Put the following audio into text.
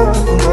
oh,